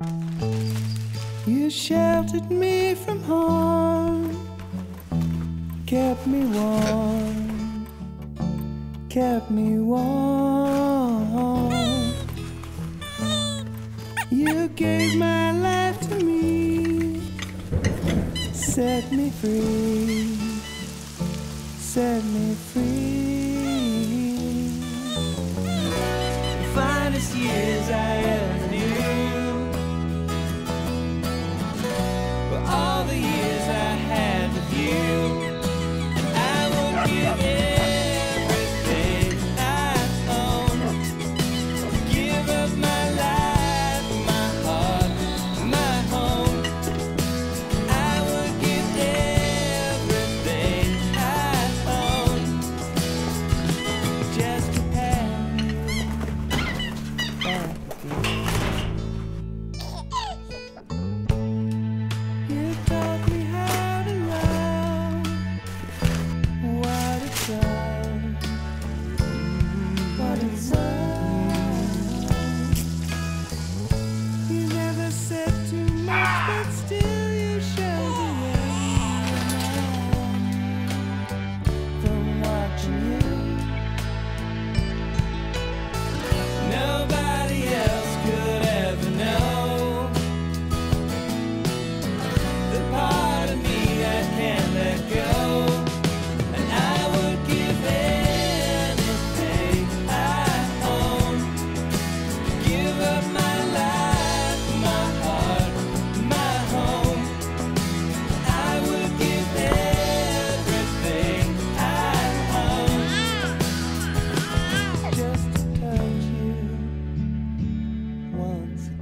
You sheltered me from harm, kept me warm, kept me warm. You gave my life to me, set me free, set me free. The finest years I ever.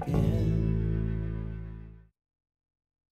again.